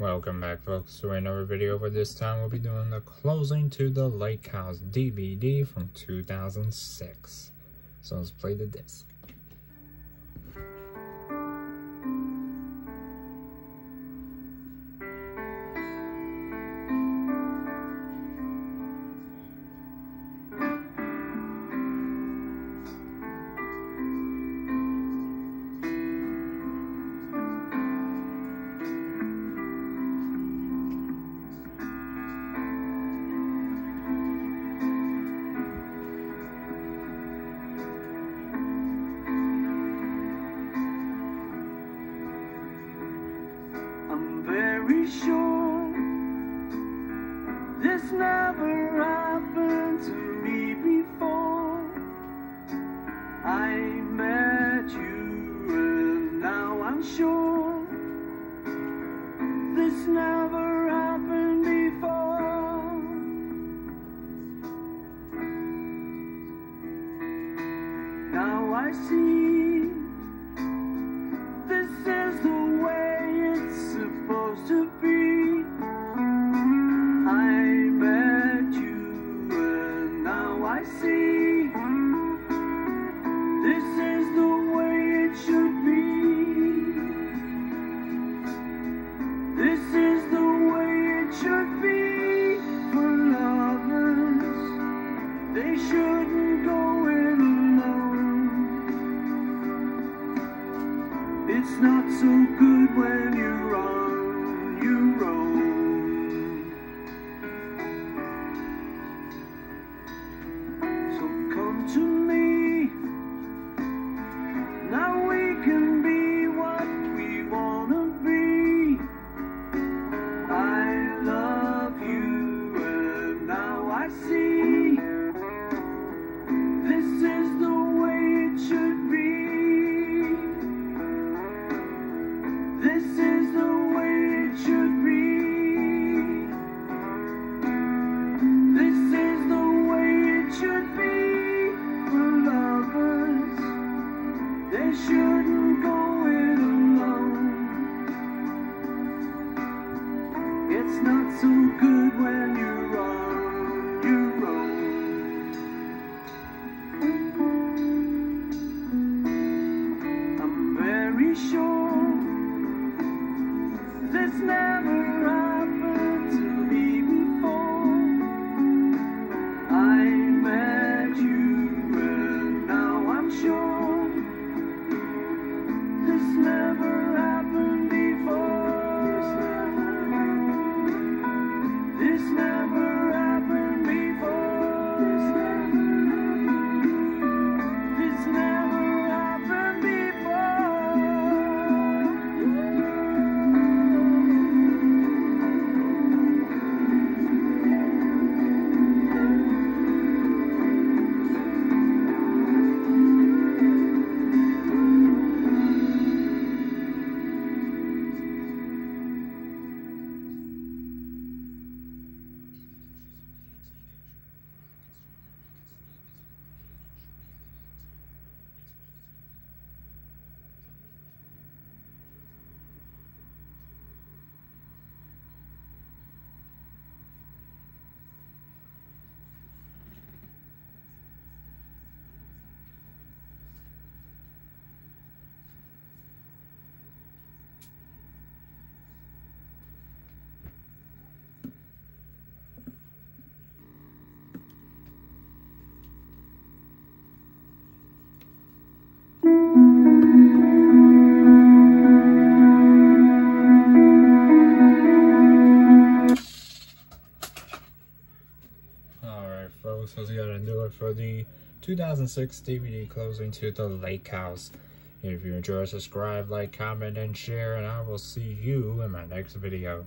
Welcome back folks to another video but this time we'll be doing the closing to the Lake House DVD from 2006. So let's play the disc. Very sure this never happened to me before. I met you and now I'm sure this never happened before. Now I see It's not so good when you're on It's not so good when you're for the 2006 DVD closing to the Lake House. If you enjoy, subscribe, like, comment, and share, and I will see you in my next video.